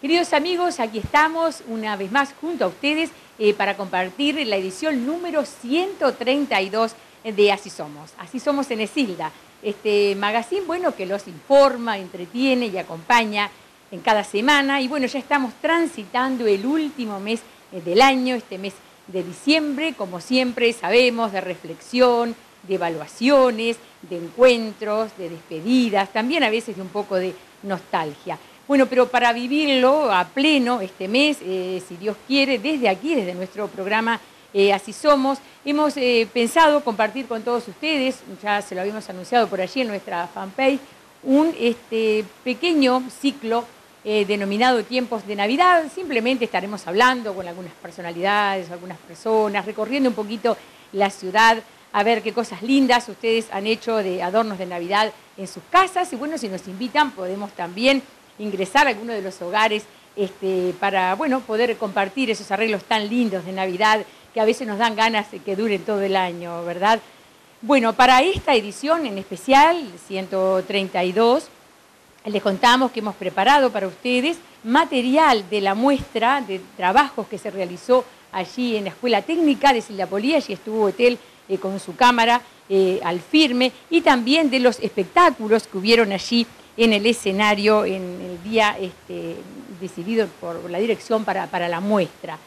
Queridos amigos, aquí estamos una vez más junto a ustedes eh, para compartir la edición número 132 de Así Somos. Así Somos en Esilda, este magazine bueno que los informa, entretiene y acompaña en cada semana. Y bueno, ya estamos transitando el último mes eh, del año, este mes de diciembre, como siempre sabemos, de reflexión, de evaluaciones, de encuentros, de despedidas, también a veces de un poco de nostalgia. Bueno, pero para vivirlo a pleno este mes, eh, si Dios quiere, desde aquí, desde nuestro programa eh, Así Somos, hemos eh, pensado compartir con todos ustedes, ya se lo habíamos anunciado por allí en nuestra fanpage, un este, pequeño ciclo denominado Tiempos de Navidad. Simplemente estaremos hablando con algunas personalidades, algunas personas, recorriendo un poquito la ciudad a ver qué cosas lindas ustedes han hecho de adornos de Navidad en sus casas. Y bueno, si nos invitan, podemos también ingresar a alguno de los hogares este, para bueno, poder compartir esos arreglos tan lindos de Navidad que a veces nos dan ganas de que duren todo el año, ¿verdad? Bueno, para esta edición en especial, 132, les contamos que hemos preparado para ustedes material de la muestra de trabajos que se realizó allí en la Escuela Técnica de Sildapolía, allí estuvo Etel eh, con su cámara eh, al firme, y también de los espectáculos que hubieron allí en el escenario en el día este, decidido por la dirección para, la muestra.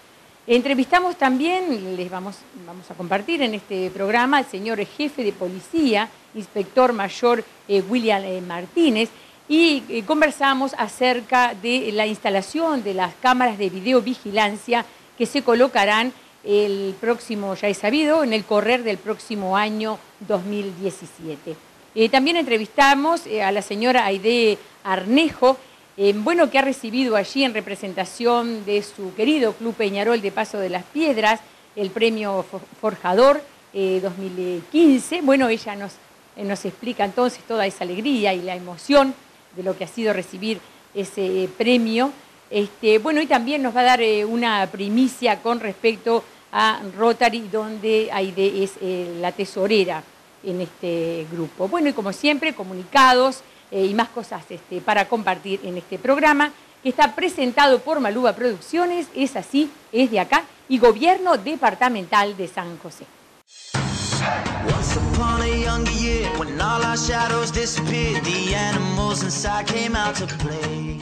Entrevistamos también, les vamos, a compartir en este programa, al señor jefe de policía, inspector mayor eh, William eh, Martínez, y eh, conversamos acerca de la instalación de las cámaras de videovigilancia que se colocarán el próximo, ya he sabido, en el correr del próximo año 2017. Eh, también entrevistamos eh, a la señora Aide Arnejo, eh, bueno, que ha recibido allí en representación de su querido Club Peñarol de Paso de las Piedras el premio Forjador 2015. Bueno, ella nos, nos explica entonces toda esa alegría y la emoción de lo que ha sido recibir ese premio. Este, bueno, y también nos va a dar una primicia con respecto a Rotary, donde Aide es la tesorera en este grupo. Bueno, y como siempre, comunicados eh, y más cosas este, para compartir en este programa, que está presentado por Maluba Producciones, es así, es de acá, y Gobierno Departamental de San José.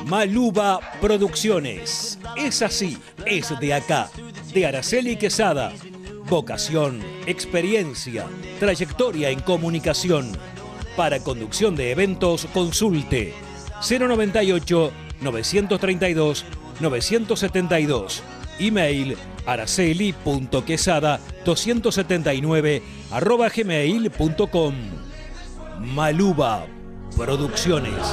Maluba Producciones. Es así, es de acá. De Araceli Quesada vocación, experiencia, trayectoria en comunicación. Para conducción de eventos, consulte 098 932 972. Email araceli.quesada 279 arroba gmail.com. Maluba Producciones.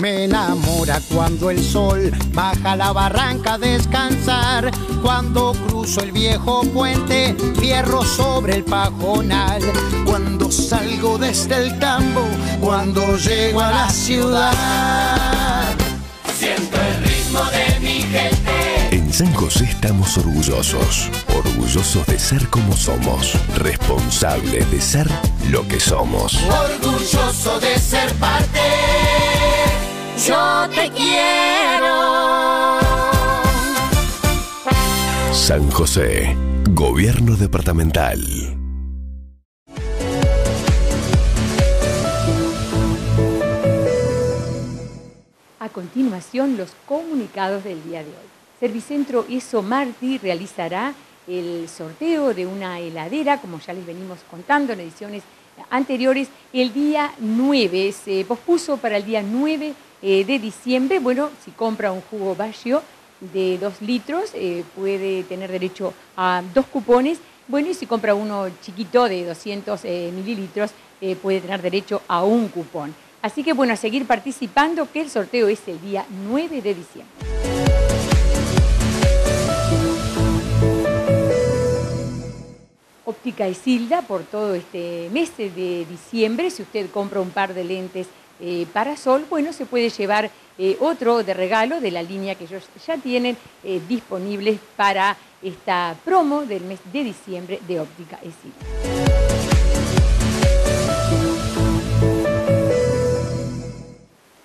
Me enamora cuando el sol baja la barranca a descansar, cuando cruzo el viejo puente, fierro sobre el pajonal, cuando salgo desde el campo, cuando llego a la ciudad. Siento el ritmo de mi gente. En San José estamos orgullosos, orgullosos de ser como somos, responsables de ser lo que somos. Orgulloso de ser parte yo te quiero. San José, Gobierno Departamental. A continuación, los comunicados del día de hoy. Servicentro ESO Marti realizará el sorteo de una heladera, como ya les venimos contando en ediciones anteriores, el día 9. Se pospuso para el día 9 eh, de diciembre. Bueno, si compra un jugo Baggio de 2 litros, eh, puede tener derecho a dos cupones. Bueno, y si compra uno chiquito de 200 eh, mililitros, puede tener derecho a un cupón. Así que bueno, a seguir participando, que el sorteo es el día 9 de diciembre. Óptica Isilda por todo este mes de diciembre. Si usted compra un par de lentes eh, para sol, bueno, se puede llevar eh, otro de regalo de la línea que ellos ya tienen eh, disponibles para esta promo del mes de diciembre de Óptica Esila.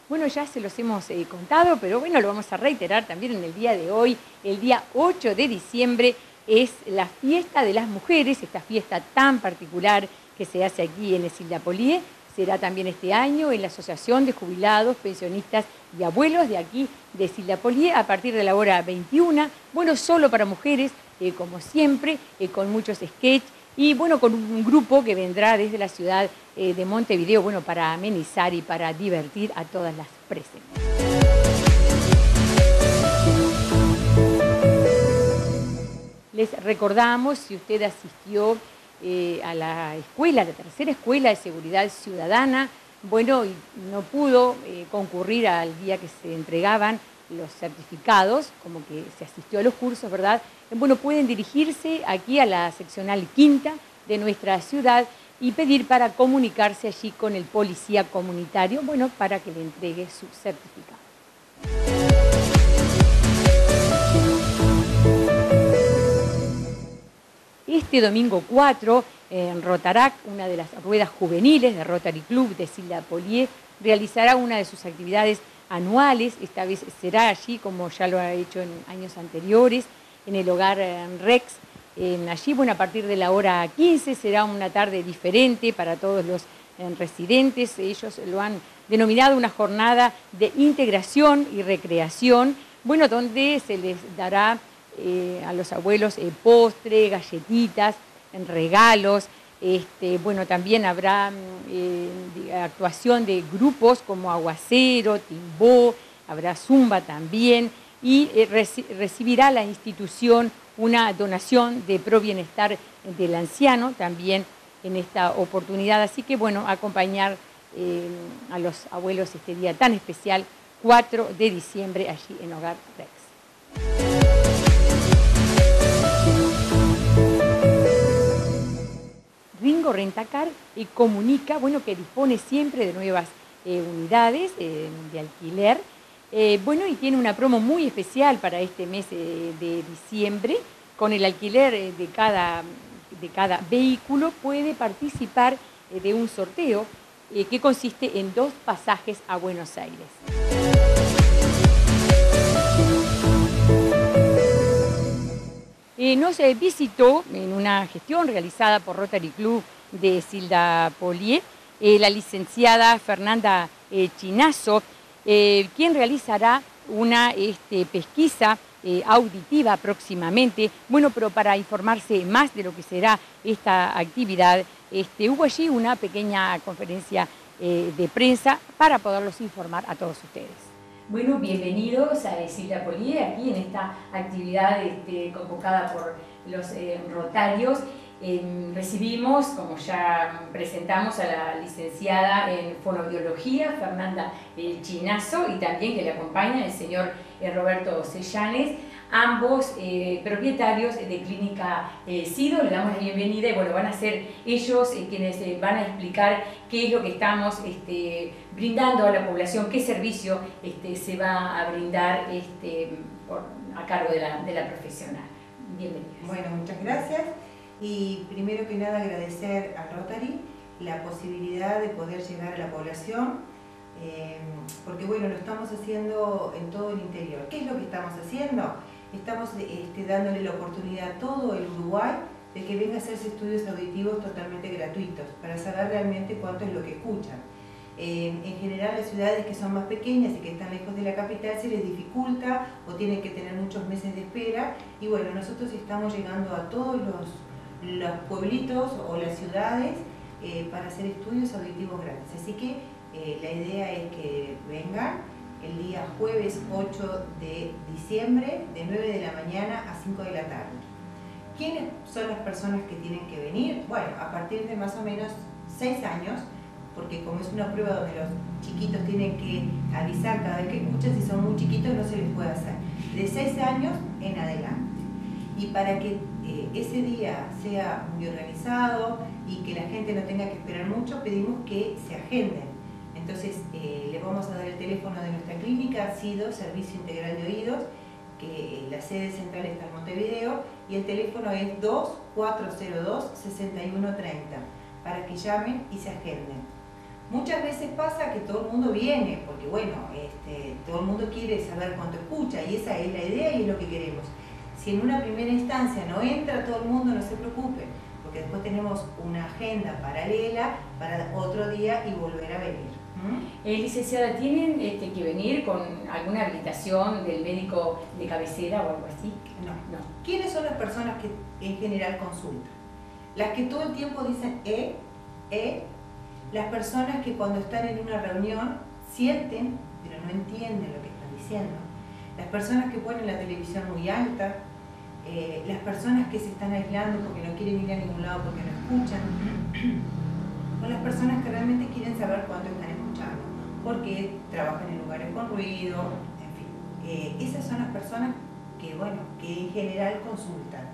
Bueno, ya se los hemos eh, contado, pero bueno, lo vamos a reiterar también en el día de hoy. El día 8 de diciembre es la fiesta de las mujeres, esta fiesta tan particular que se hace aquí en Esilda Polié. Será también este año en la Asociación de Jubilados, Pensionistas y Abuelos de aquí de Esilda Polié a partir de la hora 21. Bueno, solo para mujeres, eh, como siempre, eh, con muchos sketches y bueno, con un grupo que vendrá desde la ciudad eh, de Montevideo, bueno, para amenizar y para divertir a todas las presentes. Les recordamos, si usted asistió eh, a la escuela, la tercera escuela de seguridad ciudadana, bueno, no pudo eh, concurrir al día que se entregaban los certificados, como que se asistió a los cursos, ¿verdad? Bueno, pueden dirigirse aquí a la seccional quinta de nuestra ciudad y pedir para comunicarse allí con el policía comunitario, bueno, para que le entregue su certificado. Este domingo 4, en Rotarac, una de las ruedas juveniles de Rotary Club de Silda Polié, realizará una de sus actividades anuales, esta vez será allí como ya lo ha hecho en años anteriores, en el hogar eh, Rex. allí, bueno, a partir de la hora 15 será una tarde diferente para todos los eh, residentes. Ellos lo han denominado una jornada de integración y recreación, bueno, donde se les dará eh, a los abuelos postre, galletitas, regalos. Este, bueno, también habrá mm, actuación de grupos como Aguacero, Timbó, habrá Zumba también y eh, recibirá la institución una donación de pro bienestar del anciano también en esta oportunidad. Así que bueno, acompañar eh, a los abuelos este día tan especial, 4 de diciembre, allí en Hogar Rex. Ringo Rentacar y comunica bueno, que dispone siempre de nuevas eh, unidades de alquiler eh, bueno, y tiene una promo muy especial para este mes eh, de diciembre. Con el alquiler eh, de, cada, de cada vehículo puede participar de un sorteo que consiste en dos pasajes a Buenos Aires. Nos visitó en una gestión realizada por Rotary Club de Silda Polié la licenciada Fernanda Chinazo, eh, quien realizará una este, pesquisa eh, auditiva próximamente. Bueno, pero para informarse más de lo que será esta actividad, este, hubo allí una pequeña conferencia eh, de prensa para poderlos informar a todos ustedes. Bueno, bienvenidos a Silvia Polié, aquí en esta actividad este, convocada por los rotarios. Em, recibimos, como ya presentamos, a la licenciada en fonobiología, Fernanda eh, Chinazo, y también que le acompaña el señor eh, Roberto Sellanes, ambos eh, propietarios de Clínica SIDO. Le damos la bienvenida y bueno, van a ser ellos quienes van a explicar qué es lo que estamos este, brindando a la población, qué servicio este, se va a brindar este, a cargo de la, de la profesional. Bienvenidos. Bueno, muchas gracias. Y primero que nada agradecer a Rotary la posibilidad de poder llegar a la población, eh, porque bueno, lo estamos haciendo en todo el interior. ¿Qué es lo que estamos haciendo? Estamos este, dándole la oportunidad a todo el Uruguay de que venga a hacerse estudios auditivos totalmente gratuitos, para saber realmente cuánto es lo que escuchan. Eh, en general las ciudades que son más pequeñas y que están lejos de la capital se les dificulta o tienen que tener muchos meses de espera y bueno, nosotros estamos llegando a todos los los pueblitos o las ciudades eh, para hacer estudios auditivos gratis. Así que eh, la idea es que vengan el día jueves 8 de diciembre de 9 de la mañana a 5 de la tarde. ¿Quiénes son las personas que tienen que venir? Bueno, a partir de más o menos 6 años, porque como es una prueba donde los chiquitos tienen que avisar cada vez que escuchan, si son muy chiquitos no se les puede hacer. De 6 años en adelante. Y para que eh, ese día sea muy organizado y que la gente no tenga que esperar mucho, pedimos que se agenden. Entonces, eh, vamos a dar el teléfono de nuestra clínica, SIDO, Servicio Integral de Oídos, que la sede central está en Montevideo y el teléfono es 2402-6130 para que llamen y se agenden. Muchas veces pasa que todo el mundo viene, porque bueno, este, todo el mundo quiere saber cuánto escucha y esa es la idea y es lo que queremos. Si en una primera instancia no entra todo el mundo, no se preocupen, porque después tenemos una agenda paralela para otro día y volver a venir. Eh, licenciada, ¿tienen este, que venir con alguna habilitación del médico de cabecera o algo así? No. no. ¿Quiénes son las personas que en general consultan? Las que todo el tiempo dicen E, E, las personas que cuando están en una reunión sienten, pero no entienden lo que están diciendo. Las personas que ponen la televisión muy alta, eh, las personas que se están aislando porque no quieren ir a ningún lado porque no escuchan, o las personas que realmente quieren saber escuchando, porque trabajan en lugares con ruido, en fin. Eh, esas son las personas que, bueno, que en general consultan.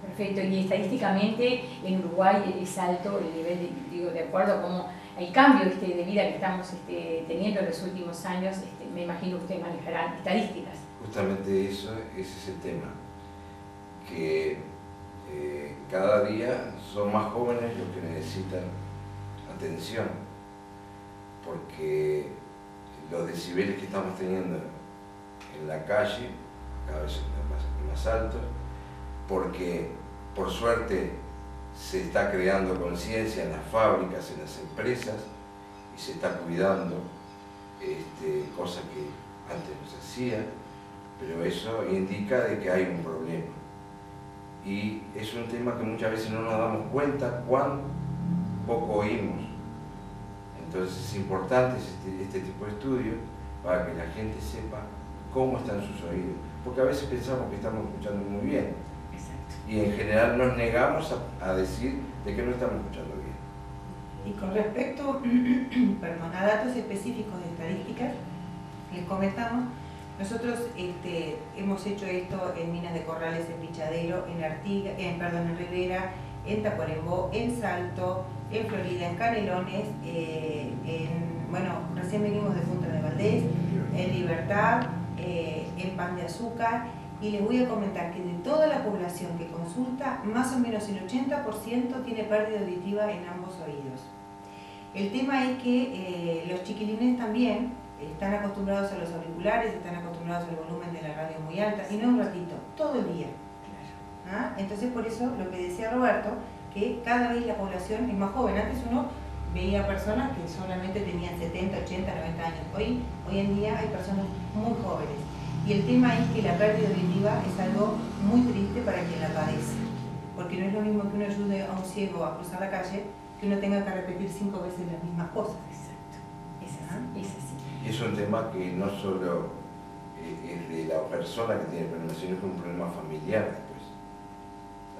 Perfecto, y estadísticamente en Uruguay es alto el nivel, de, digo, de acuerdo a cómo el cambio este, de vida que estamos este, teniendo en los últimos años, este, me imagino que ustedes manejarán estadísticas. Justamente eso, ese es el tema, que eh, cada día son más jóvenes los que necesitan atención, porque los decibeles que estamos teniendo en la calle cada vez son más, altos, porque por suerte se está creando conciencia en las fábricas, en las empresas, y se está cuidando, este, cosa que antes no se hacía, pero eso indica de que hay un problema. Y es un tema que muchas veces no nos damos cuenta cuán poco oímos. Entonces es importante este, este tipo de estudios para que la gente sepa cómo están sus oídos. Porque a veces pensamos que estamos escuchando muy bien, y en general nos negamos a, decir de que no estamos escuchando bien. Y con respecto a datos específicos de estadísticas, les comentamos, nosotros este, hemos hecho esto en Minas de Corrales, en Pichadero, en Artiga, en, perdón, en Rivera, en Tacuarembó, en Salto, en Florida, en Canelones, eh, en, bueno, recién venimos de Punta de Valdés, en Libertad, eh, en Pan de Azúcar, y les voy a comentar que de toda la población que consulta, más o menos el 80% tiene pérdida auditiva en ambos oídos. El tema es que eh, los chiquilines también están acostumbrados a los auriculares, están acostumbrados al volumen de la radio muy alta, y no un ratito, todo el día. ¿Ah? Entonces por eso lo que decía Roberto, que cada vez la población es más joven. Antes uno veía personas que solamente tenían 70, 80, 90 años. Hoy, hoy en día hay personas muy jóvenes. Y el tema es que la pérdida auditiva es algo muy triste para quien la padece, porque no es lo mismo que uno ayude a un ciego a cruzar la calle que uno tenga que repetir cinco veces las mismas cosas. Exacto, es así. Es, así. es un tema que no solo eh, es de la persona que tiene el problema, sino que es un problema familiar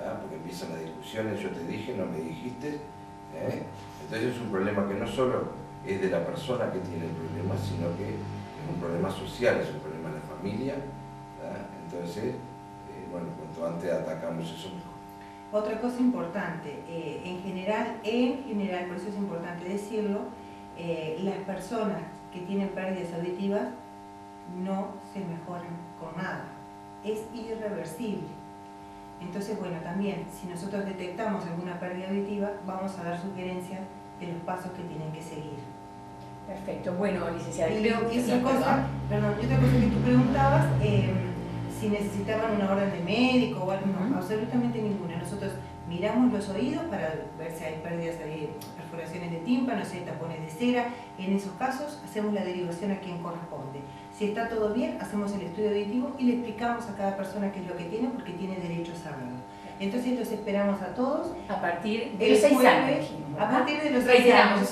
después. Porque empiezan las discusiones, yo te dije, no me dijiste. ¿eh? Entonces es un problema que no solo es de la persona que tiene el problema, sino que es un problema social, es un problema familia, entonces, eh, bueno, cuanto antes atacamos eso mejor. Otra cosa importante, eh, en general, en general, por eso es importante decirlo, las personas que tienen pérdidas auditivas no se mejoran con nada, es irreversible. Entonces, bueno, también, si nosotros detectamos alguna pérdida auditiva, vamos a dar sugerencias de los pasos que tienen que seguir. Perfecto, bueno, licenciada. Y, otra cosa, perdón, y otra cosa que tú preguntabas, eh, si necesitaban una orden de médico o algo, no, absolutamente ninguna. Nosotros miramos los oídos para ver si hay pérdidas, de perforaciones de tímpano, si hay tapones de cera. En esos casos hacemos la derivación a quien corresponde. Si está todo bien, hacemos el estudio auditivo y le explicamos a cada persona qué es lo que tiene porque tiene derecho a saberlo. Entonces los esperamos a todos. A partir de los seis años. A partir de los seis años.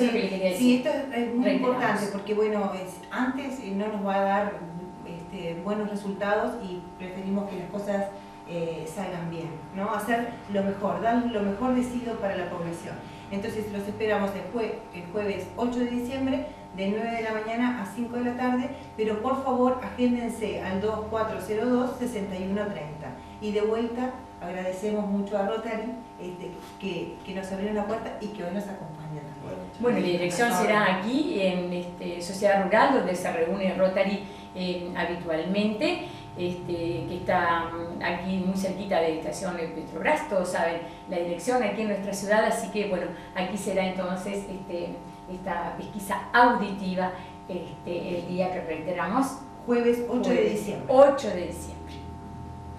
Sí, esto es muy importante porque bueno, antes eh, no nos va a dar este, buenos resultados y preferimos que las cosas eh, salgan bien, ¿no? Hacer lo mejor, dar lo mejor decidido para la población. Entonces los esperamos el, el jueves 8 de diciembre de 9 de la mañana a 5 de la tarde, pero por favor agéndense al 2402-6130 y de vuelta agradecemos mucho a Rotary este, que, nos abrieron la puerta y que hoy nos acompaña también. Bueno, la dirección será aquí en este, Sociedad Rural, donde se reúne Rotary eh, habitualmente. este, que está mm, aquí muy cerquita de Estación Petrobras, todos saben la dirección aquí en nuestra ciudad, así que bueno, aquí será entonces este, esta pesquisa auditiva este, el día que reiteramos. Jueves 8 de diciembre. 8 de diciembre.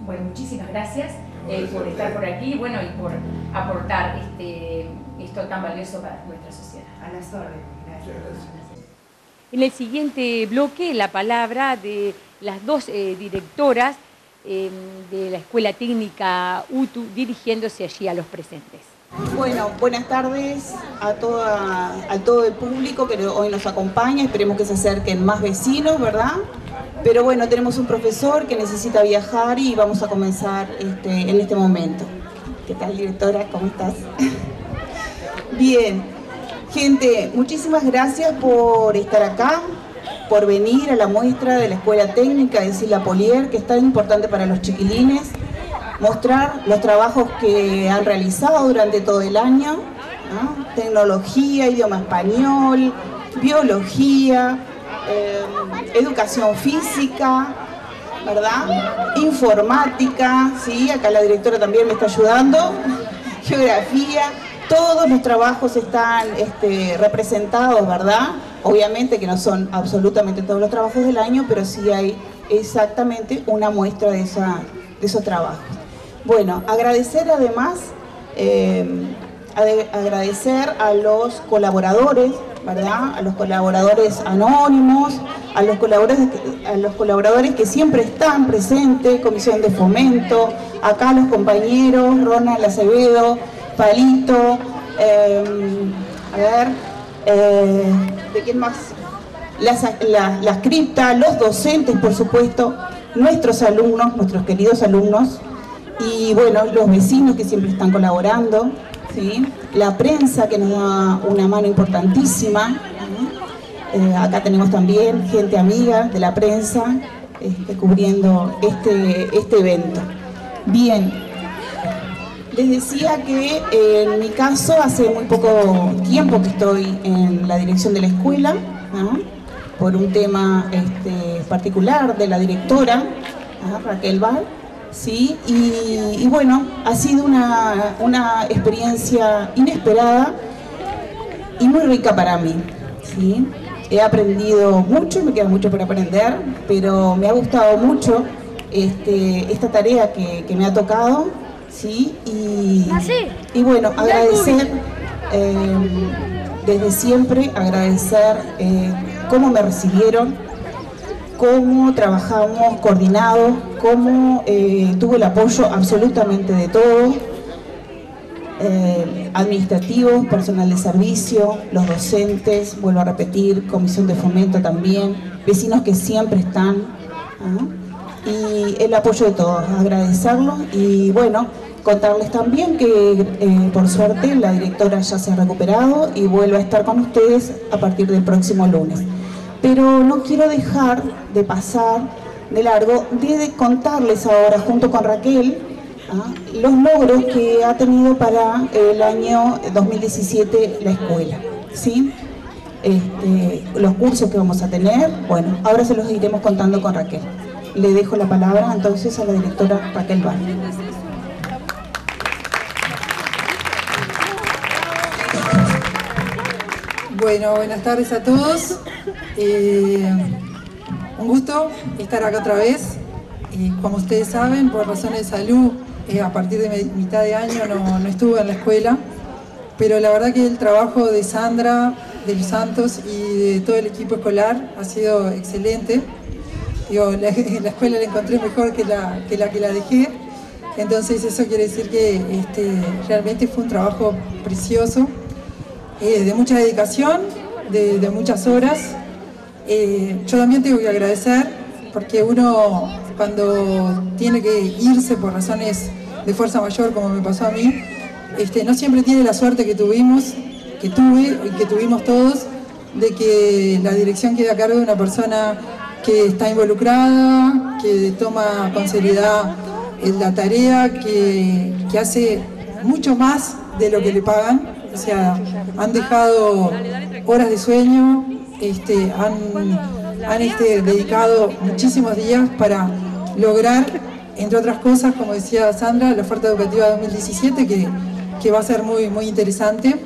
Bueno, muchísimas gracias eh, por estar por aquí bueno, y por aportar este, esto tan valioso para nuestra sociedad. A las órdenes. Gracias. En el siguiente bloque, la palabra de las dos eh, directoras eh, de la Escuela Técnica UTU dirigiéndose allí a los presentes. Bueno, buenas tardes a, toda, a todo el público que hoy nos acompaña. Esperemos que se acerquen más vecinos, ¿verdad? Pero bueno, tenemos un profesor que necesita viajar y vamos a comenzar este, en este momento. ¿Qué tal, directora? ¿Cómo estás? Bien. Gente, muchísimas gracias por estar acá, por venir a la muestra de la Escuela Técnica de Sila Polier, que es tan importante para los chiquilines mostrar los trabajos que han realizado durante todo el año, tecnología, idioma español, biología, eh, educación física, ¿verdad? Informática, ¿sí? acá la directora también me está ayudando, geografía, todos los trabajos están este, representados, ¿verdad? Obviamente que no son absolutamente todos los trabajos del año, pero sí hay exactamente una muestra de, esos trabajos. Bueno, agradecer además, eh, agradecer a los colaboradores, ¿verdad? A los colaboradores anónimos, a los colaboradores, a los colaboradores que siempre están presentes, Comisión de Fomento, acá los compañeros, Ronald Acevedo, Palito, eh, a ver, eh, ¿de quién más? Las, las criptas, los docentes, por supuesto, nuestros alumnos, nuestros queridos alumnos, y bueno, los vecinos que siempre están colaborando, ¿sí? la prensa que nos da una mano importantísima. Eh, acá tenemos también gente amiga de la prensa este, cubriendo este, este evento. Bien, les decía que en mi caso hace muy poco tiempo que estoy en la dirección de la escuela, por un tema este, particular de la directora, Raquel Val, ¿sí? Y, bueno, ha sido una, experiencia inesperada y muy rica para mí, ¿sí? He aprendido mucho, me queda mucho por aprender, pero me ha gustado mucho este, esta tarea que, me ha tocado, ¿sí? Y, ah, y bueno, agradecer eh, desde siempre, agradecer eh, cómo me recibieron, cómo trabajamos coordinados, cómo eh, tuvo el apoyo absolutamente de todos, eh, administrativos, personal de servicio, los docentes, vuelvo a repetir, comisión de fomento también, vecinos que siempre están, ¿ah? Y el apoyo de todos, agradecerlos y bueno, contarles también que eh, por suerte la directora ya se ha recuperado y vuelve a estar con ustedes a partir del próximo lunes pero no quiero dejar de pasar de largo de contarles ahora junto con Raquel ¿ah? los logros que ha tenido para el año 2017 la escuela. ¿sí? Este, los cursos que vamos a tener, bueno, ahora se los iremos contando con Raquel. Le dejo la palabra entonces a la directora Raquel Valle. Bueno, buenas tardes a todos. Eh, un gusto estar acá otra vez. como ustedes saben, por razones de salud, eh, a partir de mitad de año no, estuve en la escuela, pero la verdad que el trabajo de Sandra, de los Santos y de todo el equipo escolar ha sido excelente. Digo, la, la escuela la encontré mejor que la, que la dejé, entonces eso quiere decir que este, realmente fue un trabajo precioso, eh, de mucha dedicación, de, de muchas horas, eh, yo también tengo que agradecer porque uno cuando tiene que irse por razones de fuerza mayor, como me pasó a mí, este, no siempre tiene la suerte que tuvimos, que tuve y que tuvimos todos, de que la dirección quede a cargo de una persona que está involucrada, que toma con seriedad la tarea, que, que hace mucho más de lo que le pagan. O sea, han dejado horas de sueño, este, han, este, dedicado muchísimos días para lograr, entre otras cosas, como decía Sandra, la oferta educativa 2017, que, que va a ser muy, muy interesante.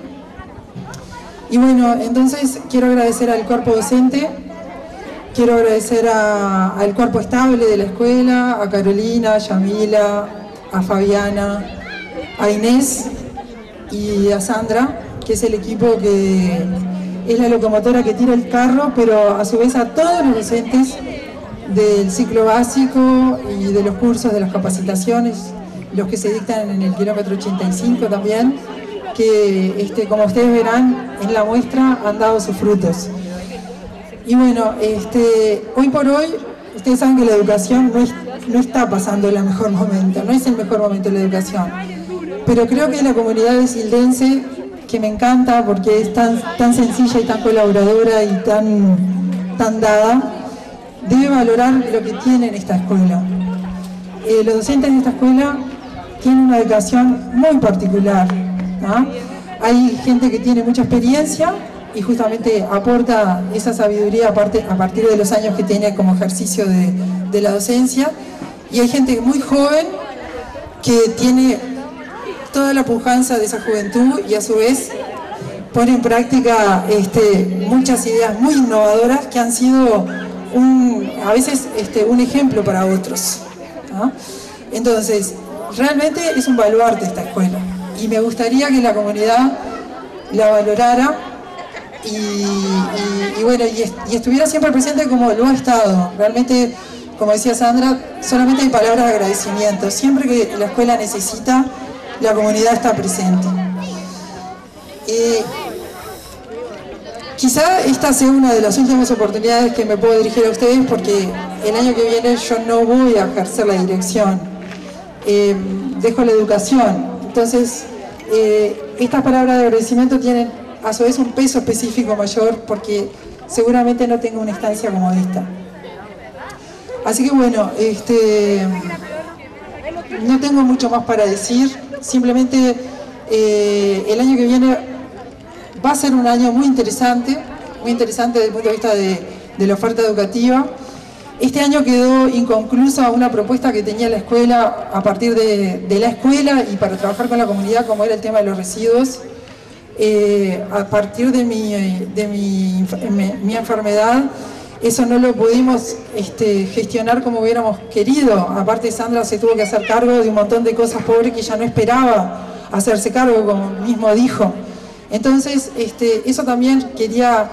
Y bueno, entonces quiero agradecer al cuerpo docente, quiero agradecer al cuerpo estable de la escuela, a Carolina, a Yamila, a Fabiana, a Inés y a Sandra, que es el equipo que es la locomotora que tira el carro, pero a su vez a todos los docentes del ciclo básico y de los cursos de las capacitaciones, los que se dictan en el kilómetro 85 también, que este, como ustedes verán en la muestra han dado sus frutos. Y bueno, este, hoy por hoy, ustedes saben que la educación no, está pasando el mejor momento, no es el mejor momento de la educación. Pero creo que la comunidad de Sildense, que me encanta porque es tan, tan sencilla y tan colaboradora y tan, tan dada, debe valorar lo que tiene en esta escuela. Eh, los docentes de esta escuela tienen una educación muy particular. Hay gente que tiene mucha experiencia y justamente aporta esa sabiduría a, partir de los años que tiene como ejercicio de, la docencia. Y hay gente muy joven que tiene toda la pujanza de esa juventud y a su vez pone en práctica este, muchas ideas muy innovadoras que han sido a veces este, un ejemplo para otros. Entonces, realmente es un baluarte esta escuela y me gustaría que la comunidad la valorara y, bueno, y, estuviera siempre presente como lo ha estado. Realmente, como decía Sandra, solamente hay palabras de agradecimiento. Siempre que la escuela necesita, la comunidad está presente. Eh, Quizá esta sea una de las últimas oportunidades que me puedo dirigir a ustedes porque el año que viene yo no voy a ejercer la dirección, eh, dejo la educación. Entonces, eh, estas palabras de agradecimiento tienen a su vez un peso específico mayor porque seguramente no tengo una instancia como esta. Así que bueno, este, no tengo mucho más para decir, simplemente eh, el año que viene Va a ser un año muy interesante, muy interesante desde el punto de vista de, la oferta educativa. Este año quedó inconclusa una propuesta que tenía la escuela a partir de, la escuela y para trabajar con la comunidad, como era el tema de los residuos. Eh, a partir de, mi, de mi, enfermedad, eso no lo pudimos este, gestionar como hubiéramos querido. Aparte Sandra se tuvo que hacer cargo de un montón de cosas pobres que ya no esperaba hacerse cargo, como mismo dijo. Entonces, este, eso también quería,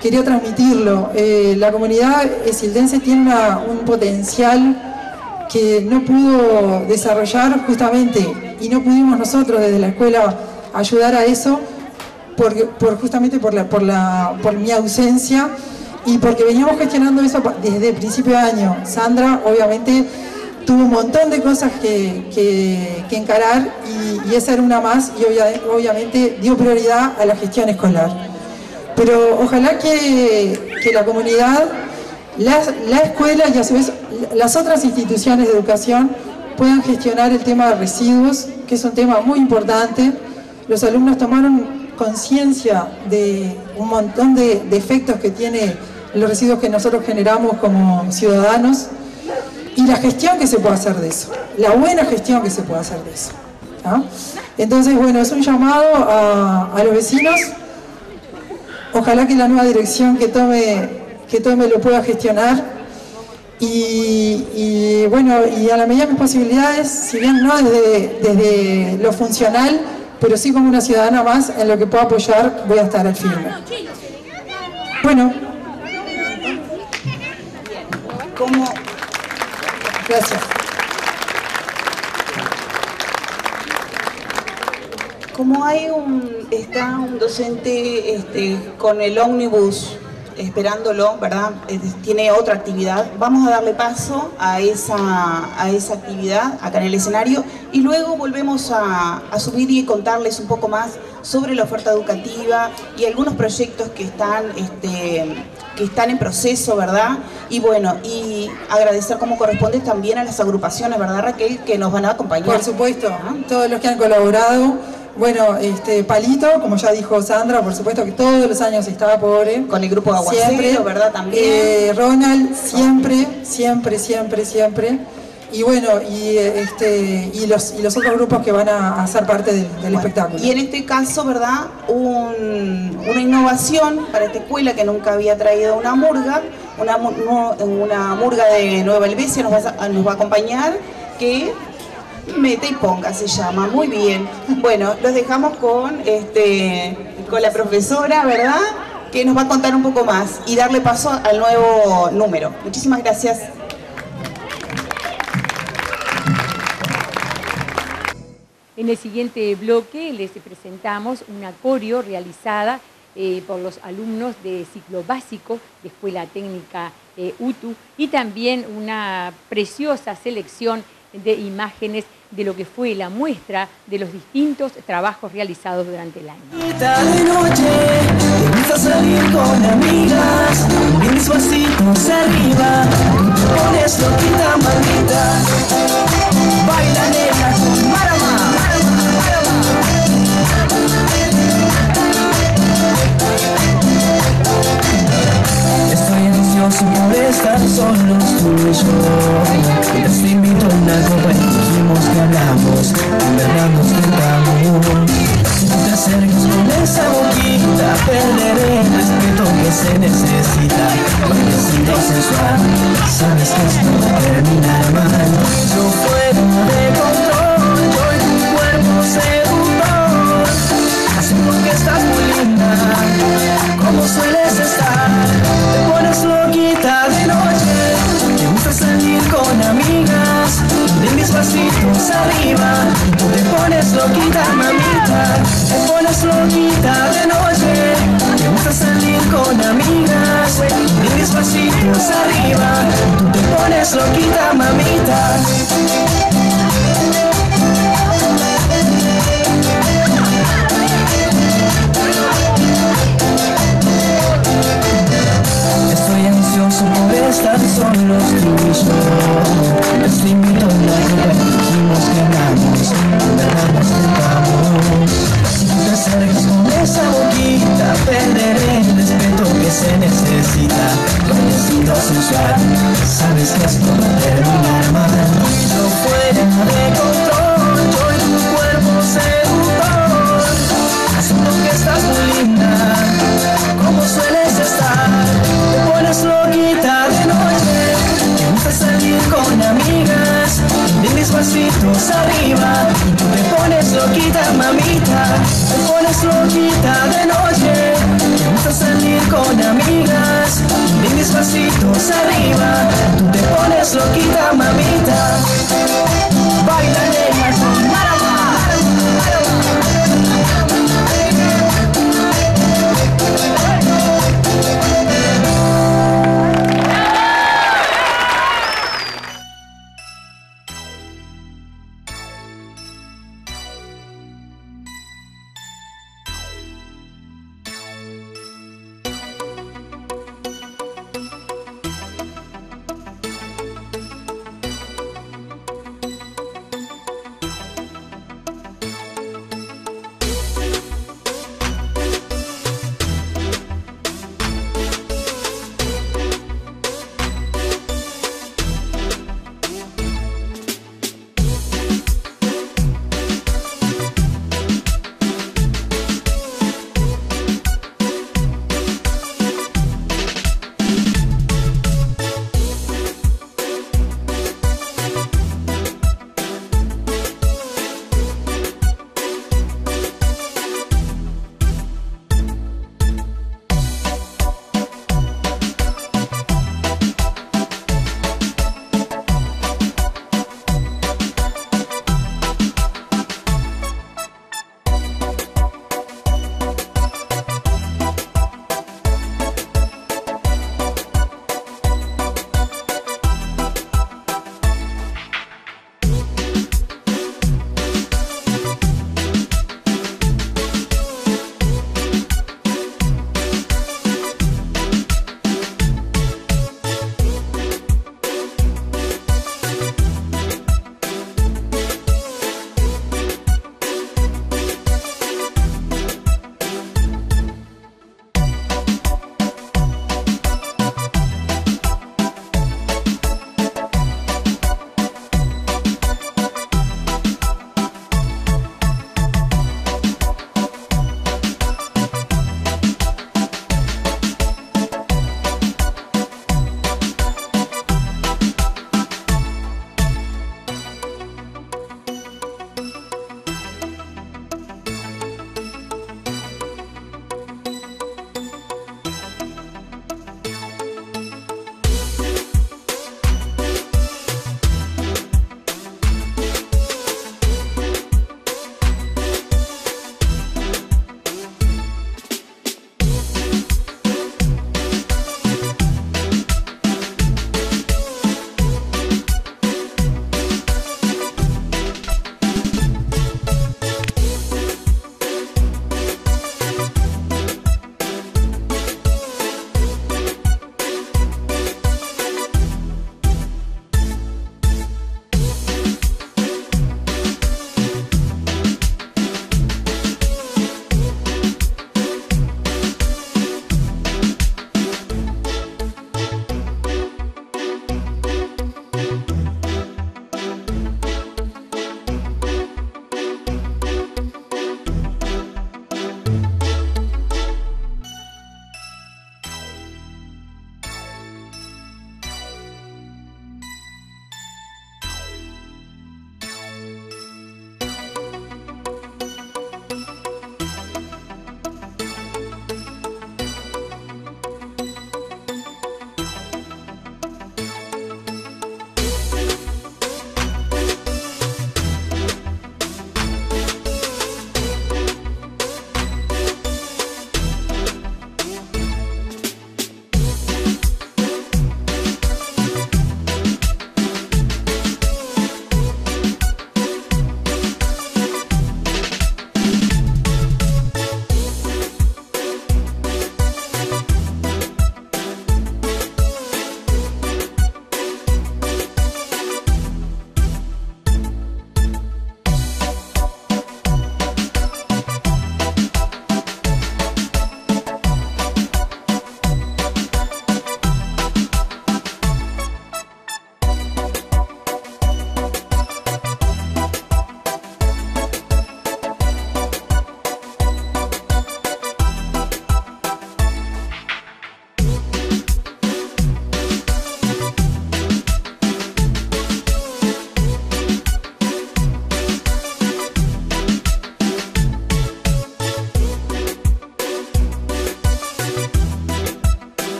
quería transmitirlo. Eh, la comunidad sildense tiene un potencial que no pudo desarrollar justamente y no pudimos nosotros desde la escuela ayudar a eso por, justamente por, la, por, la, por mi ausencia y porque veníamos gestionando eso desde el principio de año. Sandra, obviamente, tuvo un montón de cosas que, encarar y, esa era una más y obviamente dio prioridad a la gestión escolar. Pero ojalá que, la comunidad, la, escuela y a su vez las otras instituciones de educación puedan gestionar el tema de residuos, que es un tema muy importante. Los alumnos tomaron conciencia de un montón de, de efectos que tiene los residuos que nosotros generamos como ciudadanos y la gestión que se puede hacer de eso, la buena gestión que se puede hacer de eso. Entonces, bueno, es un llamado a, los vecinos, ojalá que la nueva dirección que tome, que tome lo pueda gestionar y, bueno, y a la medida de mis posibilidades, si bien no desde, desde lo funcional, pero sí como una ciudadana más en lo que pueda apoyar, voy a estar al firme. Bueno. Como Gracias. Como hay un, está un docente este, con el ómnibus esperándolo, ¿verdad? Tiene otra actividad. Vamos a darle paso a esa, a esa actividad acá en el escenario y luego volvemos a, a subir y contarles un poco más sobre la oferta educativa y algunos proyectos que están este, que están en proceso, ¿verdad? Y bueno, y agradecer como corresponde también a las agrupaciones, ¿verdad Raquel? Que nos van a acompañar. Por supuesto, todos los que han colaborado, Bueno, este Palito, como ya dijo Sandra, por supuesto que todos los años estaba pobre. Con el grupo Aguacero, ¿verdad? También. Eh, Ronald, siempre, siempre, siempre, siempre. Y bueno, y, este, y, los, y los otros grupos que van a, ser parte del, espectáculo. Y en este caso, ¿verdad? una innovación para esta escuela que nunca había traído una murga, una, una murga de Nueva Helvecia nos va, nos va a acompañar, que Meta y ponga se llama, muy bien. Bueno, los dejamos con, este, con la profesora, ¿verdad? Que nos va a contar un poco más y darle paso al nuevo número. Muchísimas gracias. En el siguiente bloque les presentamos una coreo realizada eh, por los alumnos de ciclo básico de Escuela Técnica eh, UTU y también una preciosa selección de imágenes de lo que fue la muestra de los distintos trabajos realizados durante el año. Ansioso por estar solos tú y yo, te invito a una copa y que hablamos, en verdad nos tentamos. Si tú te acercas con esa boquita, perderé el respeto que se necesita. Bailecito sensual, sabes que esto va a terminar mal. Yo fuera de control, yo y tu cuerpo seductor. Como sueles estar. Te pones loquita de noche, te gusta salir con amigas de mis pasitos arriba. Te pones loquita, mamita, te pones loquita de noche. Te gusta salir con amigas, de mis pasitos arriba. Te pones loquita, mamita. Estar solos tú y yo. Les invito a una copa dijimos que amamos tentamos Si tú te acercas con esa boquita Perderé el respeto que se necesita. Bailecito sensual Sabes que esto va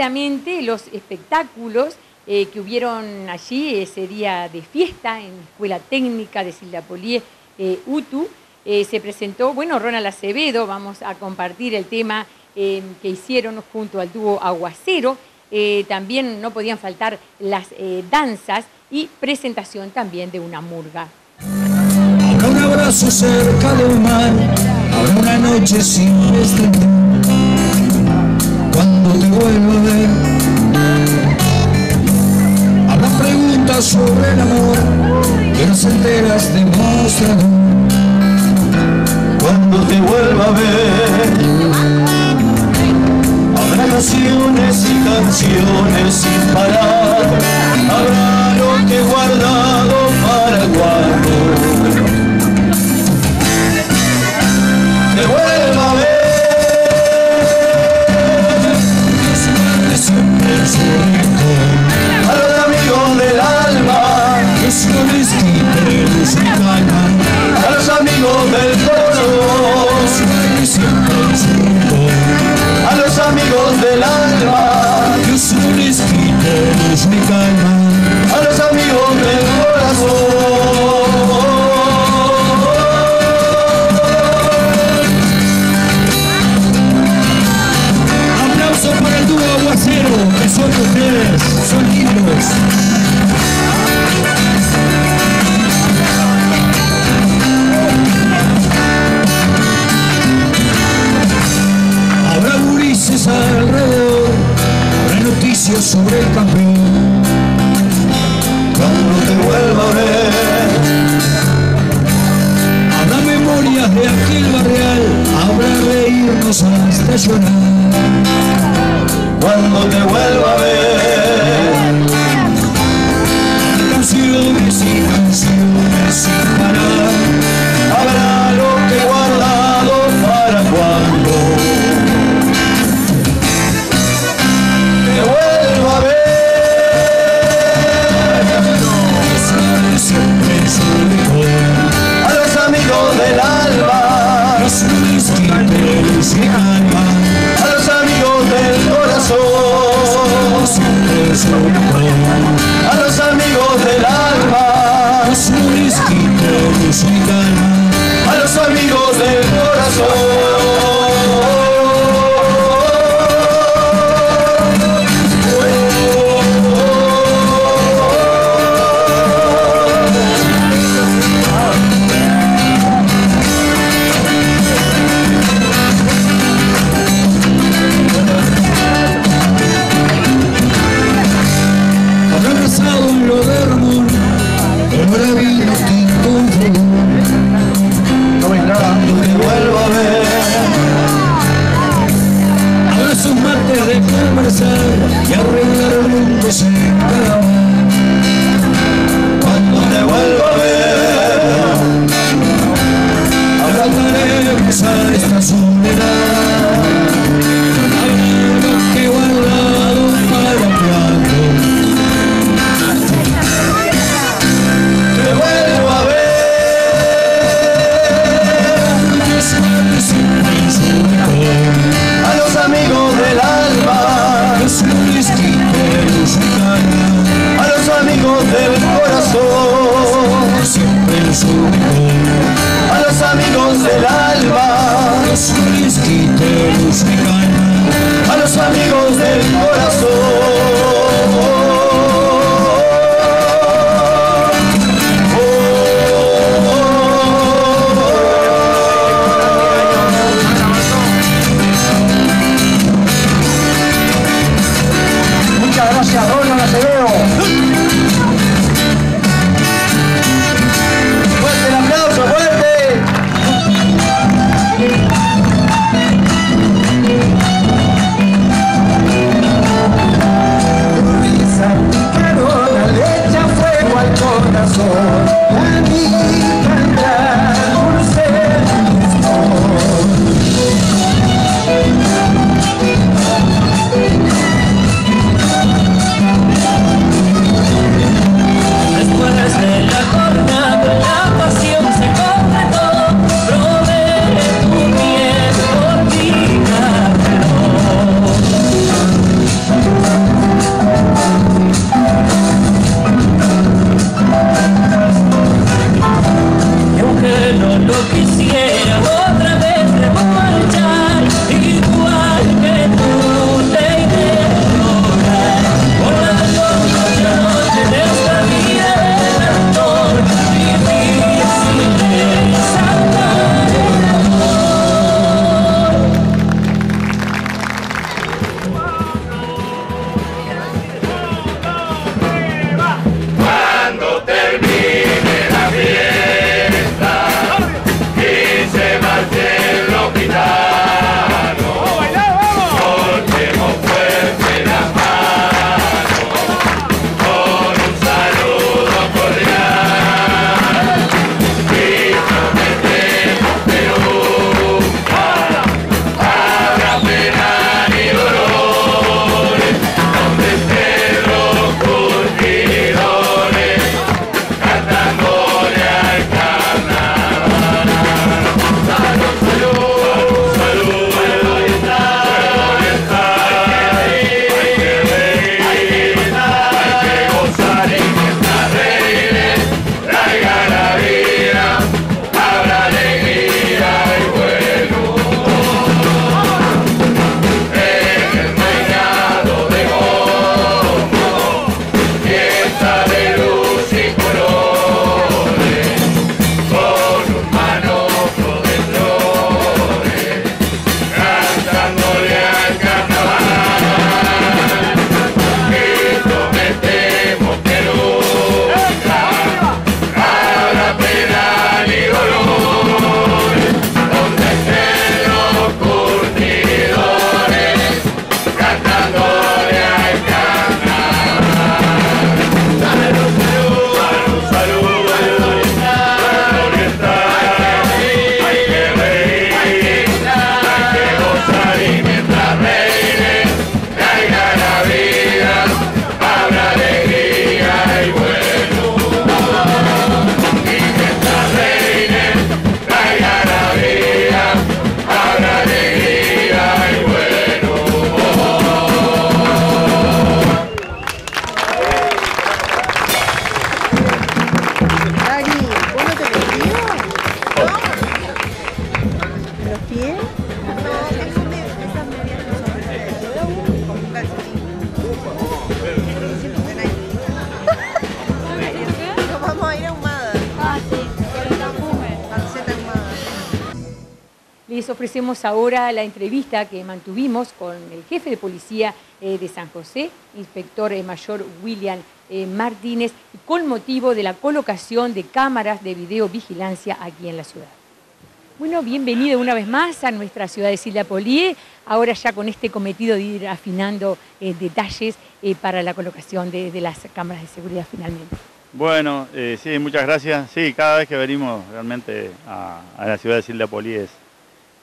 rápidamente los espectáculos eh, que hubieron allí ese día de fiesta en la Escuela Técnica de Sildapolie eh, UTU. Eh, se presentó, bueno, Ronald Acevedo, vamos a compartir el tema eh, que hicieron junto al dúo Aguacero. también no podían faltar las danzas y presentación también de una murga. Un abrazo cerca del mar, noche sin puedo ver. Habrán preguntas sobre el amor que no se enteras de mostrador. Cuando te vuelva a ver, habrá canciones y canciones sin parar. Habrá lo que he guardado para cuando. Te vuelva ahora la entrevista que mantuvimos con el jefe de policía eh, de San José, inspector eh, mayor William eh, Martínez, con motivo de la colocación de cámaras de videovigilancia aquí en la ciudad. Bueno, bienvenido una vez más a nuestra ciudad de Silda Polié, ahora ya con este cometido de ir afinando detalles para la colocación de, las cámaras de seguridad finalmente. Bueno, sí, muchas gracias. Sí, cada vez que venimos realmente a, la ciudad de Silda Polié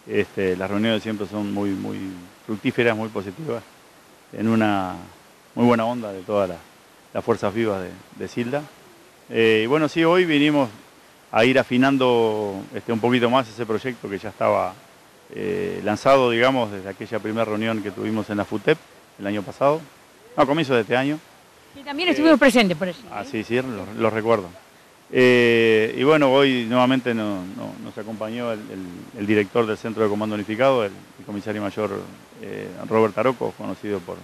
este, las reuniones siempre son muy, muy fructíferas, muy positivas, en una muy buena onda de todas las, fuerzas vivas de, Silda. Eh, y bueno, sí, hoy vinimos a ir afinando este, un poquito más ese proyecto que ya estaba eh, lanzado, digamos, desde aquella primera reunión que tuvimos en la FUTEP el año pasado, a comienzos de este año. Y también estuvimos presentes por allí. Ah, sí, sí, lo recuerdo. Eh, y bueno, hoy nuevamente nos acompañó el, director del Centro de Comando Unificado, el, comisario mayor eh, Robert Aroco, conocido por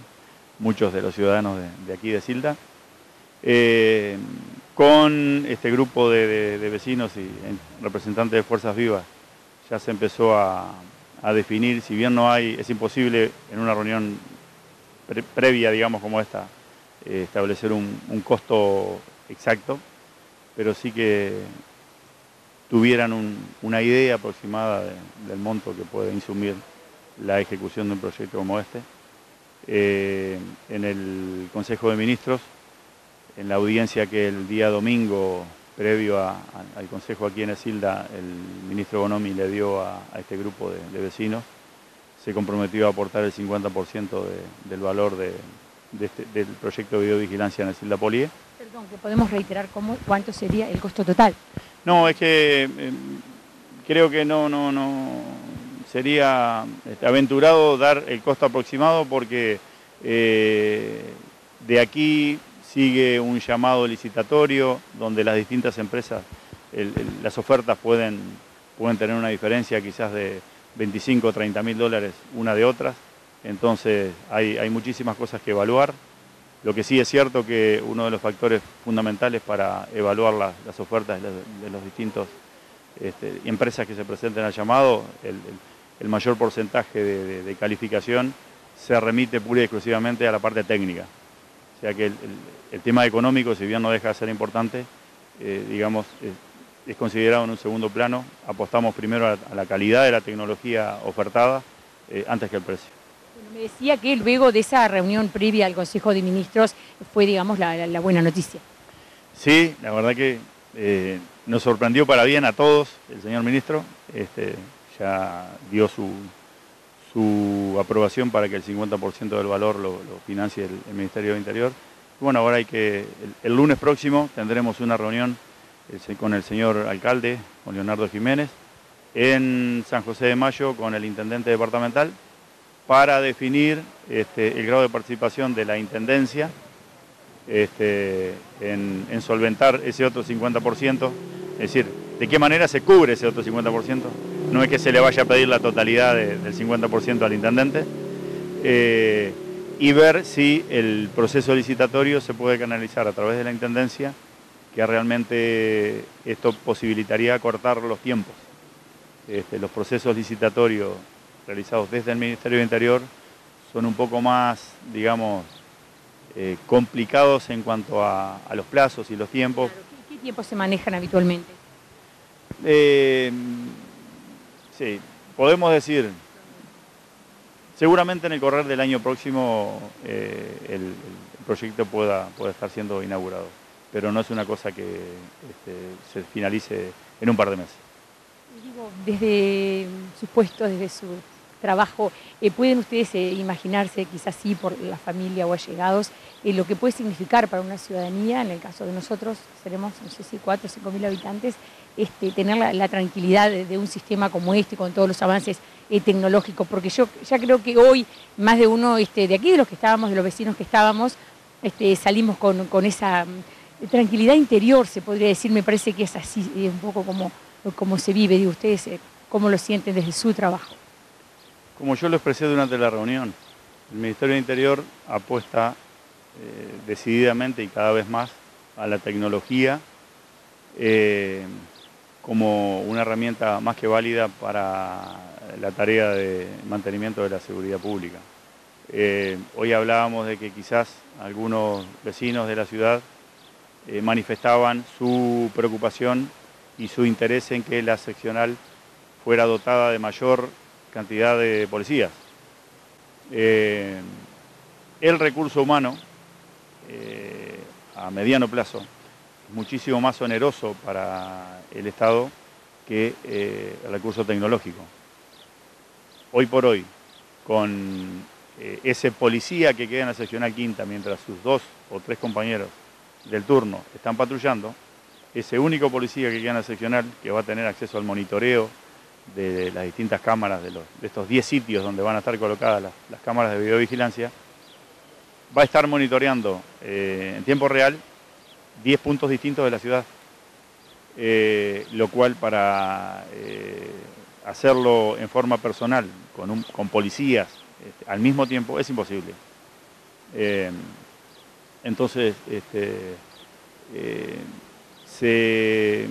muchos de los ciudadanos de, aquí de Silda, eh, con este grupo de, vecinos y representantes de Fuerzas Vivas. Ya se empezó a, definir, si bien no hay, es imposible en una reunión previa, digamos, como esta, establecer un costo exacto, pero sí que tuvieran una idea aproximada del monto que puede insumir la ejecución de un proyecto como este. Eh, en el Consejo de Ministros, en la audiencia que el día domingo, previo al Consejo aquí en Esilda, el ministro Bonomi le dio a, este grupo de, vecinos, se comprometió a aportar el 50% del valor este, del proyecto de videovigilancia en Esilda Polié Que podemos reiterar cómo, cuánto sería el costo total. No, es que em, creo que no, no, no sería este, aventurado dar el costo aproximado porque eh, de aquí sigue un llamado licitatorio donde las distintas empresas, las ofertas pueden, pueden tener una diferencia quizás de 25 o 30 mil dólares una de otras. Entonces hay, hay muchísimas cosas que evaluar. Lo que sí es cierto que uno de los factores fundamentales para evaluar las, ofertas de, las distintas este, empresas que se presenten al llamado, el, mayor porcentaje de, calificación se remite pura y exclusivamente a la parte técnica. O sea que el, tema económico, si bien no deja de ser importante, eh, digamos, es, considerado en un segundo plano. Apostamos primero a, la calidad de la tecnología ofertada eh, antes que el precio me decía que luego de esa reunión previa al Consejo de Ministros fue, digamos, la, buena noticia. Sí, la verdad que eh, nos sorprendió para bien a todos el señor ministro. Este, ya dio su, su aprobación para que el 50% del valor lo, financie el, Ministerio de Interior. Bueno, ahora hay que, el, lunes próximo tendremos una reunión eh, con el señor alcalde, con Leonardo Jiménez, en San José de Mayo con el intendente departamental para definir este, el grado de participación de la Intendencia este, en, solventar ese otro 50%, es decir, de qué manera se cubre ese otro 50%, no es que se le vaya a pedir la totalidad del 50% al Intendente, eh, y ver si el proceso licitatorio se puede canalizar a través de la Intendencia, que realmente esto posibilitaría cortar los tiempos. Este, los procesos licitatorios realizados desde el Ministerio de Interior son un poco más, digamos, eh, complicados en cuanto a, los plazos y los tiempos. ¿Qué, tiempos se manejan habitualmente? Eh, sí, podemos decir, seguramente en el correr del año próximo eh, el, proyecto pueda, pueda estar siendo inaugurado, pero no es una cosa que este, se finalice en un par de meses. Digo, desde su puesto, desde su trabajo. Eh, ¿Pueden ustedes eh, imaginarse, quizás sí, por la familia o allegados, eh, lo que puede significar para una ciudadanía, en el caso de nosotros, seremos, no sé si 4 o 5 mil habitantes, este, tener la, tranquilidad de, un sistema como este, con todos los avances tecnológicos? Porque yo ya creo que hoy, más de uno este, de aquí, de los que estábamos, de los vecinos que estábamos, este, salimos con, esa mm, tranquilidad interior, se podría decir, me parece que es así, un poco como, como se vive, de ustedes, cómo lo sienten desde su trabajo. Como yo lo expresé durante la reunión, el Ministerio de Interior apuesta eh, decididamente y cada vez más a la tecnología eh, como una herramienta más que válida para la tarea de mantenimiento de la seguridad pública. Eh, hoy hablábamos de que quizás algunos vecinos de la ciudad eh, manifestaban su preocupación y su interés en que la seccional fuera dotada de mayor cantidad de policías. Eh, el recurso humano a mediano plazo es muchísimo más oneroso para el Estado que el recurso tecnológico. Hoy por hoy, con eh, ese policía que queda en la seccional quinta mientras sus dos o tres compañeros del turno están patrullando, ese único policía que queda en la seccional, que va a tener acceso al monitoreo de las distintas cámaras de, estos 10 sitios donde van a estar colocadas las, cámaras de videovigilancia, va a estar monitoreando eh, en tiempo real 10 puntos distintos de la ciudad, eh, lo cual para hacerlo en forma personal, con, con policías, este, al mismo tiempo es imposible. Eh, entonces, este, eh, se,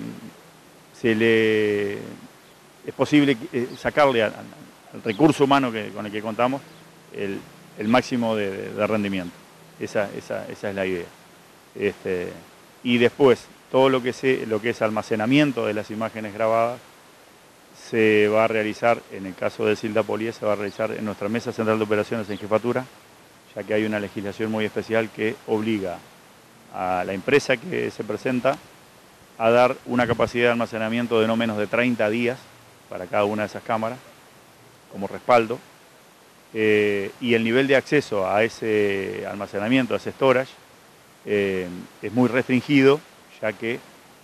le, es posible eh, sacarle al, recurso humano con el que contamos el, máximo de, rendimiento. Esa, es la idea. Este, y después, todo lo que, lo que es almacenamiento de las imágenes grabadas, se va a realizar, en el caso de Silda Polié, se va a realizar en nuestra mesa central de operaciones en jefatura, ya que hay una legislación muy especial que obliga a la empresa que se presenta a dar una capacidad de almacenamiento de no menos de 30 días para cada una de esas cámaras como respaldo. Eh, y el nivel de acceso a ese almacenamiento, a ese storage, eh, es muy restringido, ya que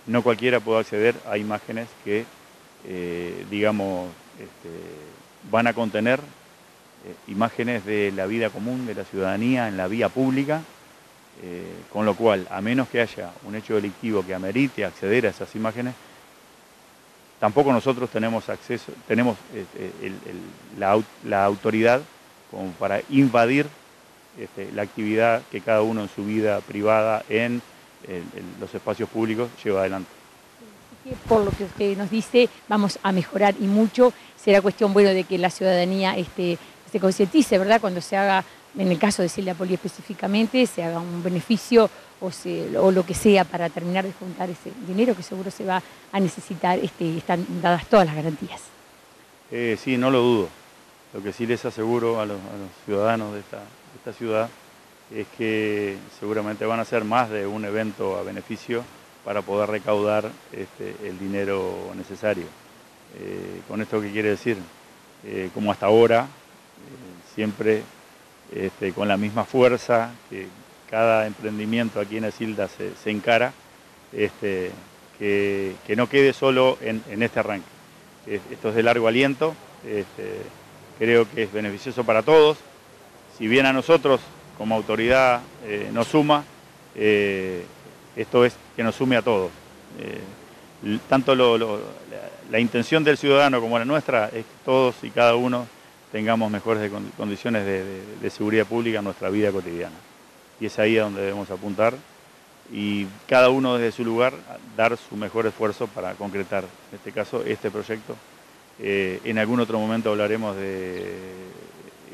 no cualquiera puede acceder a imágenes que eh, digamos, este, van a contener imágenes de la vida común de la ciudadanía en la vía pública, con lo cual, a menos que haya un hecho delictivo que amerite acceder a esas imágenes, tampoco nosotros tenemos acceso, tenemos este, la, autoridad para invadir este, la actividad que cada uno en su vida privada en los espacios públicos lleva adelante por lo que usted nos dice, vamos a mejorar y mucho. Será cuestión bueno de que la ciudadanía este, se concientice, ¿verdad? Cuando se haga, en el caso de Silvia Poli específicamente, se haga un beneficio o, lo que sea para terminar de juntar ese dinero que seguro se va a necesitar, este, están dadas todas las garantías. Eh, sí, no lo dudo. Lo que sí les aseguro a los, ciudadanos de esta, ciudad es que seguramente van a ser más de un evento a beneficio para poder recaudar este, el dinero necesario. Eh, ¿Con esto qué quiere decir? Eh, como hasta ahora, siempre este, con la misma fuerza que cada emprendimiento aquí en Asilda se, encara, este, que, no quede solo en, este arranque. Esto es de largo aliento, creo que es beneficioso para todos. Si bien a nosotros como autoridad nos suma, esto es que nos sume a todos. Eh, tanto la, intención del ciudadano como la nuestra es que todos y cada uno tengamos mejores condiciones de, seguridad pública en nuestra vida cotidiana. Y es ahí a donde debemos apuntar y cada uno desde su lugar dar su mejor esfuerzo para concretar, en este caso, este proyecto. Eh, en algún otro momento hablaremos de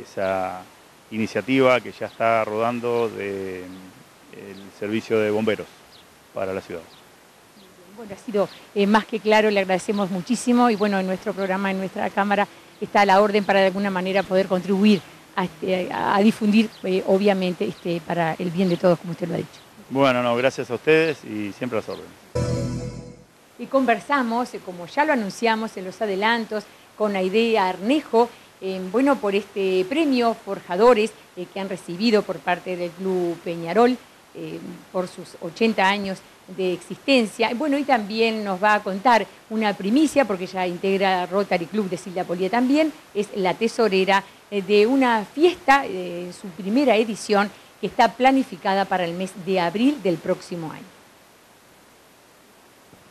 esa iniciativa que ya está rodando del servicio de bomberos para la ciudad. Bueno, ha sido eh, más que claro, le agradecemos muchísimo y bueno, en nuestro programa, en nuestra Cámara, está a la orden para de alguna manera poder contribuir a, este, difundir, eh, obviamente, este, para el bien de todos, como usted lo ha dicho. Bueno, no, gracias a ustedes y siempre a las órdenes. Y conversamos, eh, como ya lo anunciamos en los adelantos, con Aidea Arnejo, bueno, por este premio Forjadores que han recibido por parte del Club Peñarol. Eh, por sus 80 años de existencia. Bueno, y también nos va a contar una primicia, porque ya integra Rotary Club de Silvia Polía también, es la tesorera eh, de una fiesta, eh, su primera edición, que está planificada para el mes de abril del próximo año.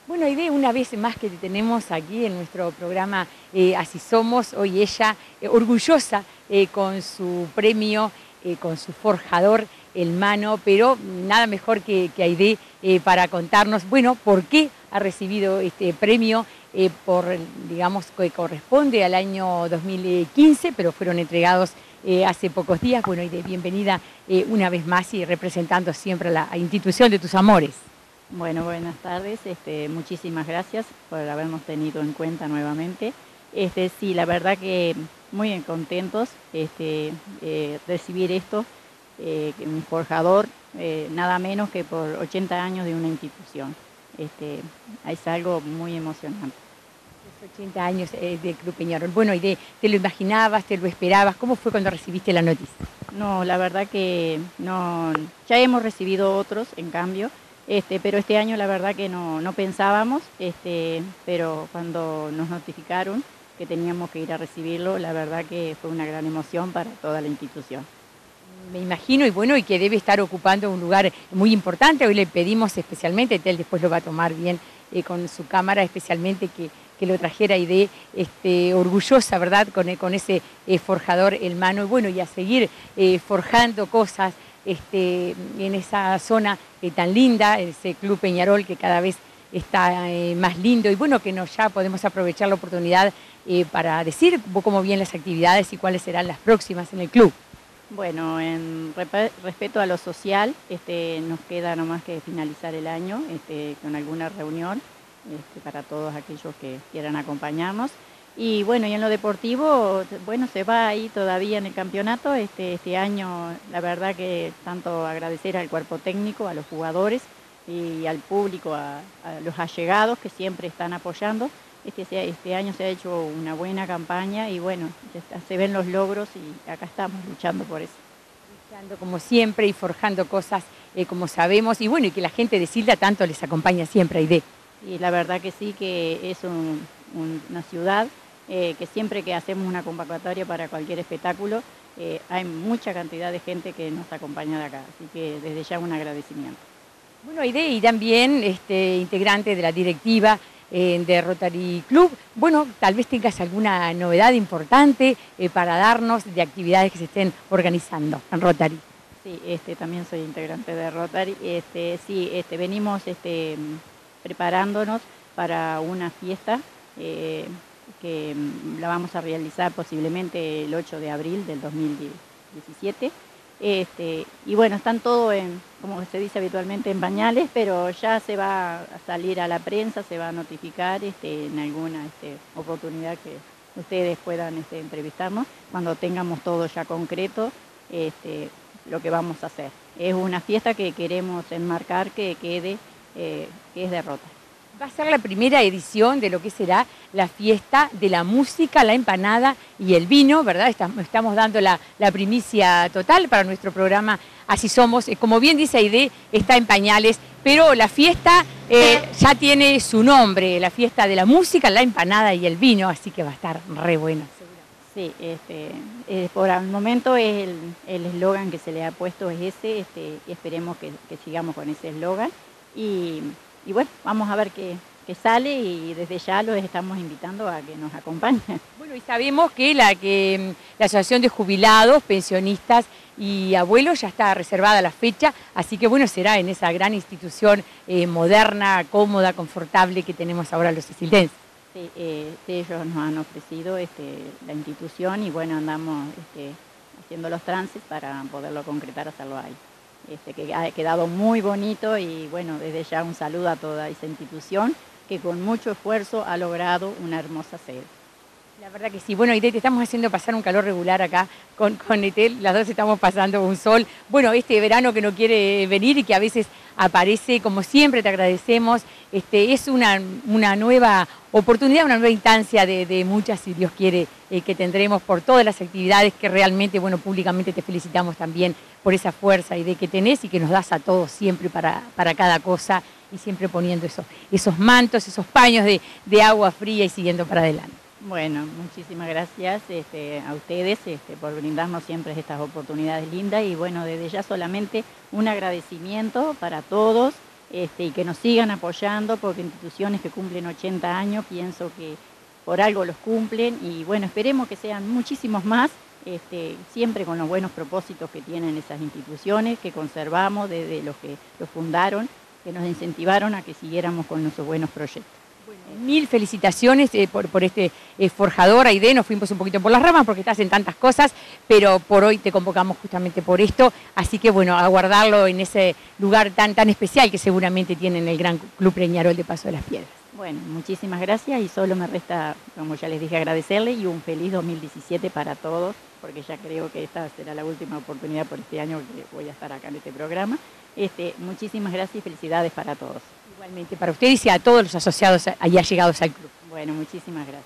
Bueno, Aide, una vez más que tenemos aquí en nuestro programa Así Somos, hoy ella orgullosa con su premio, con su forjador el mano, pero nada mejor que, que Aide eh, para contarnos, bueno, por qué ha recibido este premio eh, por, digamos, que corresponde al año 2015, pero fueron entregados eh, hace pocos días. Bueno, y de bienvenida eh, una vez más y representando siempre a la institución de tus amores. Bueno, buenas tardes. Este, muchísimas gracias por habernos tenido en cuenta nuevamente. Este, sí, la verdad que muy contentos este, recibir esto, un forjador, nada menos que por 80 años de una institución. Este, es algo muy emocionante. 80 años eh, de Club Peñarol. Bueno, ¿y de, te lo imaginabas, te lo esperabas? ¿Cómo fue cuando recibiste la noticia? No, la verdad que no. Ya hemos recibido otros, en cambio, este, pero este año la verdad que no, no pensábamos, este, pero cuando nos notificaron que teníamos que ir a recibirlo, la verdad que fue una gran emoción para toda la institución me imagino, y bueno, y que debe estar ocupando un lugar muy importante. Hoy le pedimos especialmente, él después lo va a tomar bien eh, con su cámara, especialmente que, lo trajera y de este, orgullosa, ¿verdad?, con, con ese eh, forjador en mano. Y bueno, y a seguir eh, forjando cosas este, en esa zona tan linda, ese Club Peñarol que cada vez está más lindo. Y bueno, que nos ya podemos aprovechar la oportunidad para decir cómo vienen las actividades y cuáles serán las próximas en el club. Bueno, en respeto a lo social, este, nos queda nomás que finalizar el año este, con alguna reunión este, para todos aquellos que quieran acompañarnos. Y bueno, y en lo deportivo, bueno, se va ahí todavía en el campeonato. Este año, la verdad que tanto agradecer al cuerpo técnico, a los jugadores y al público, a los allegados que siempre están apoyando. Este, este, año se ha hecho una buena campaña y bueno, se ven los logros y acá estamos luchando por eso. Luchando como siempre y forjando cosas eh, como sabemos y bueno, y que la gente de Silda tanto les acompaña siempre, Aide. Y la verdad que sí, que es una ciudad eh, que siempre que hacemos una convocatoria para cualquier espectáculo, eh, hay mucha cantidad de gente que nos acompaña de acá, así que desde ya un agradecimiento. Bueno, Aide, y también este, integrante de la directiva de Rotary Club. Bueno, tal vez tengas alguna novedad importante eh, para darnos de actividades que se estén organizando en Rotary. Sí, este, también soy integrante de Rotary. Este, sí, este, venimos este, preparándonos para una fiesta eh, que mm, la vamos a realizar posiblemente el 8 de abril del 2017 este, y bueno, están todos en, como se dice habitualmente, en bañales, pero ya se va a salir a la prensa, se va a notificar este, en alguna este, oportunidad que ustedes puedan entrevistarnos, cuando tengamos todo ya concreto, lo que vamos a hacer. Es una fiesta que queremos enmarcar que quede, eh, que es derrota. Va a ser la primera edición de lo que será la fiesta de la música, la empanada y el vino, ¿verdad? Estamos dando la, primicia total para nuestro programa Así Somos. Eh, como bien dice Aide, está en pañales, pero la fiesta eh, ya tiene su nombre, la fiesta de la música, la empanada y el vino, así que va a estar re bueno. Sí, este, eh, por el momento es el eslogan que se le ha puesto es ese, este, y esperemos que, que sigamos con ese eslogan. Y y bueno, vamos a ver qué, sale y desde ya los estamos invitando a que nos acompañen. Bueno, y sabemos que la, que mm, la Asociación de Jubilados, Pensionistas y Abuelos ya está reservada la fecha, así que bueno, será en esa gran institución eh, moderna, cómoda, confortable que tenemos ahora los isildenses. Sí, eh, ellos nos han ofrecido este, la institución y bueno, andamos este, haciendo los trances para poderlo concretar, hacerlo ahí. Este, que ha quedado muy bonito y bueno, desde ya un saludo a toda esa institución que con mucho esfuerzo ha logrado una hermosa sede. La verdad que sí. Bueno, y te estamos haciendo pasar un calor regular acá con, con Etel. Las dos estamos pasando un sol. Bueno, este verano que no quiere venir y que a veces aparece, como siempre te agradecemos. Este, es una, una nueva oportunidad, una nueva instancia de, muchas, si Dios quiere, eh, que tendremos por todas las actividades que realmente, bueno, públicamente te felicitamos también por esa fuerza y de que tenés y que nos das a todos siempre para, para cada cosa y siempre poniendo esos, esos mantos, esos paños de, de agua fría y siguiendo para adelante. Bueno, muchísimas gracias este, a ustedes este, por brindarnos siempre estas oportunidades lindas y bueno, desde ya solamente un agradecimiento para todos este, y que nos sigan apoyando porque instituciones que cumplen 80 años pienso que por algo los cumplen y bueno, esperemos que sean muchísimos más, siempre con los buenos propósitos que tienen esas instituciones, que conservamos desde los que los fundaron, que nos incentivaron a que siguiéramos con nuestros buenos proyectos. Mil felicitaciones eh, por, este eh, forjador, Aide. Nos fuimos un poquito por las ramas porque estás en tantas cosas, pero por hoy te convocamos justamente por esto. Así que bueno, aguardarlo en ese lugar tan, tan especial que seguramente tiene en el Gran Club Preñarol de Paso de las Piedras. Bueno, muchísimas gracias y solo me resta, como ya les dije, agradecerle y un feliz 2017 para todos, porque ya creo que esta será la última oportunidad por este año que voy a estar acá en este programa. Este, muchísimas gracias y felicidades para todos. Igualmente para ustedes y a todos los asociados allá llegados al club. Bueno, muchísimas gracias.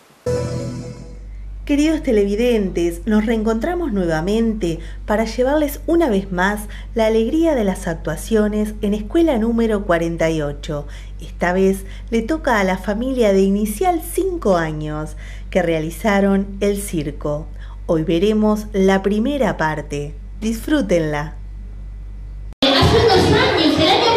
Queridos televidentes, nos reencontramos nuevamente para llevarles una vez más la alegría de las actuaciones en Escuela número 48. Esta vez le toca a la familia de inicial 5 años que realizaron el circo. Hoy veremos la primera parte. Disfrútenla. Hace unos años, el año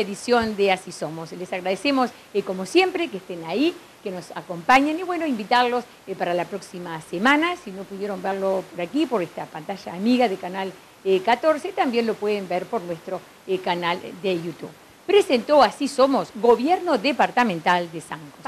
edición de Así Somos. Les agradecemos, eh, como siempre, que estén ahí, que nos acompañen y bueno, invitarlos eh, para la próxima semana. Si no pudieron verlo por aquí, por esta pantalla amiga de Canal 14, también lo pueden ver por nuestro canal de YouTube. Presentó Así Somos, Gobierno Departamental de San